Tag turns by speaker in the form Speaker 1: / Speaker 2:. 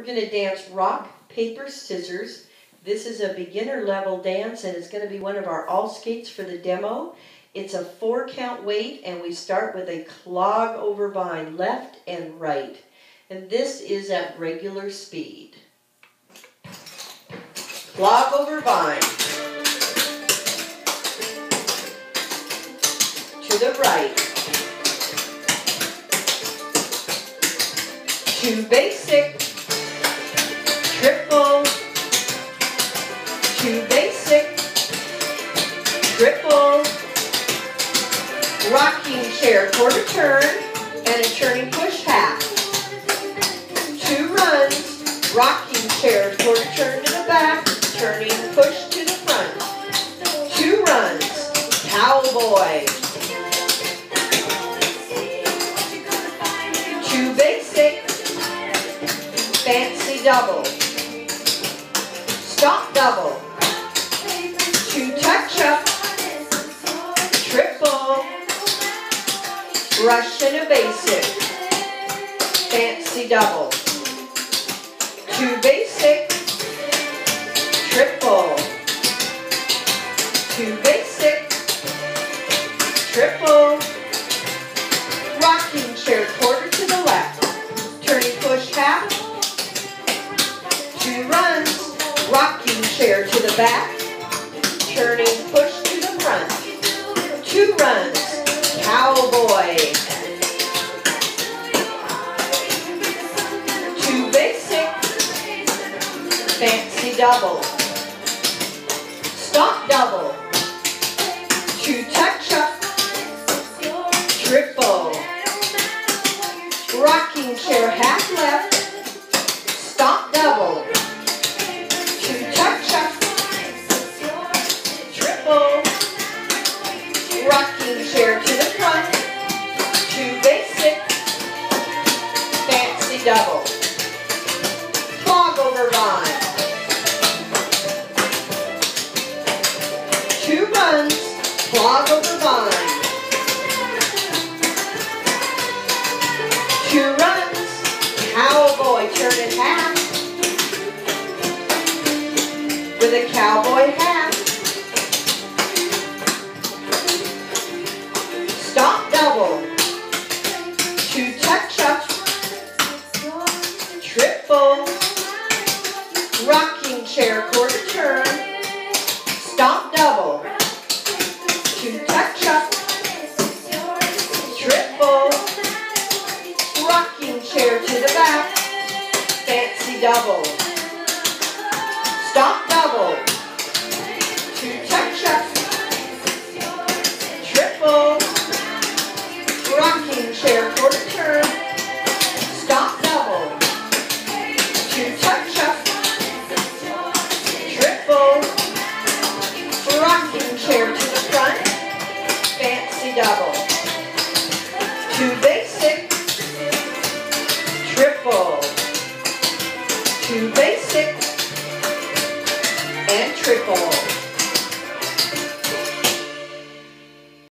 Speaker 1: We're going to dance rock, paper, scissors. This is a beginner level dance and it's going to be one of our all skates for the demo. It's a four count wait and we start with a clog over vine, left and right. And this is at regular speed. Clog over vine. To the right. Two basic triple, two basic, triple, rocking chair quarter turn, and a turning push half. Two runs, rocking chair quarter turn to the back, turning push to the front. Two runs, cowboy. Two basic, fancy double stop double, two touch up, triple, Russian basic, fancy double, two basic, triple, two basic, triple, rocking chair quarter to the left, turning push half, chair to the back. Turning push to the front. Two runs. Cowboy. Two basic. Fancy double. Stop double. Two touch up. Triple. Rocking chair half left. Double, clog over vine, two runs, clog over vine, two runs, cowboy turn in half, with a cowboy half, chair quarter turn, stomp double, two touch-up, triple, rocking chair to the back, fancy double, stomp double, two basic, triple, two basic, and triple.